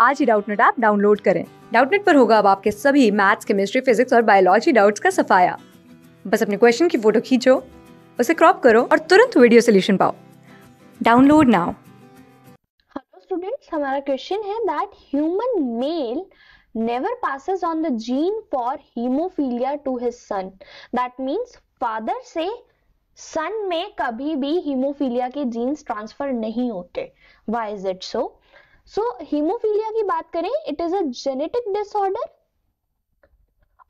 आज ही Doubtnut app download करें। डाउटनेट पर होगा अब आपके सभी मैथ्स, केमिस्ट्री, फिजिक्स और बायोलॉजी डाउट्स का सफाया। बस अपने क्वेश्चन की फ़ोटो खींचो, उसे क्रॉप करो और तुरंत वीडियो सोल्यूशन पाओ। Download now. हेलो स्टूडेंट्स हमारा क्वेश्चन है that human male never passes on the gene for hemophilia to his son. That means father से सन में कभी भी हीमोफीलिया के जीन्स ट्रांसफ़र नहीं होते। Why is it so so haemophilia की बात करें it is a genetic disorder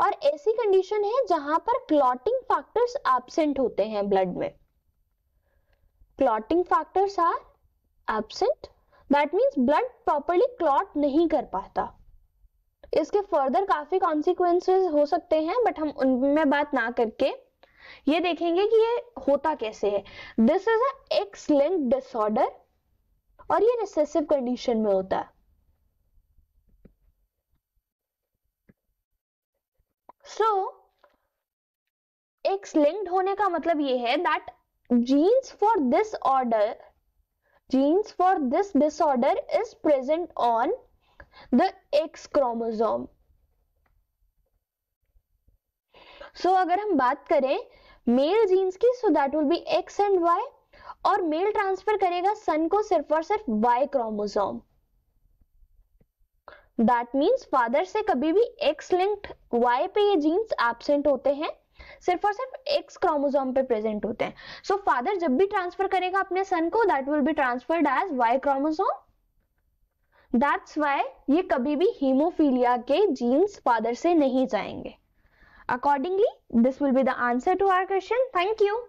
और ऐसी कंडीशन है जहाँ पर क्लॉटिंग फैक्टर्स एब्सेंट होते हैं ब्लड में। Clotting factors are absent that means blood properly clot नहीं कर पाता। इसके फर्दर काफ़ी कॉन्सिक्वेंसेस हो सकते हैं बट हम उनमें बात ना करके ये देखेंगे कि ये होता कैसे है। This is a X link disorder और ये रिसेसिव कंडीशन में होता है। सो so, एक्स लिंक्ड होने का मतलब ये है that genes for this order genes for this disorder is present on the X chromosome so अगर हम बात करें मेल जीन्स की so that will be X and Y और मेल ट्रांसफ़र करेगा सन को सिर्फ़ और सिर्फ़ Y chromosome that means father से कभी भी एक्स लिंक्ड वाई पे ये जीन्स एबसेंट होते हैं सिर्फ़ और सिर्फ़ एक्स क्रोमोसोम पे प्रेजेंट होते हैं. सो so, फादर जब भी ट्रांसफ़र करेगा अपने सन को that will be transferred as Y chromosome that's why ये कभी भी हीमोफीलिया के जीन्स फादर से नहीं जाएँगे. Accordingly this will be the answer to our question thank you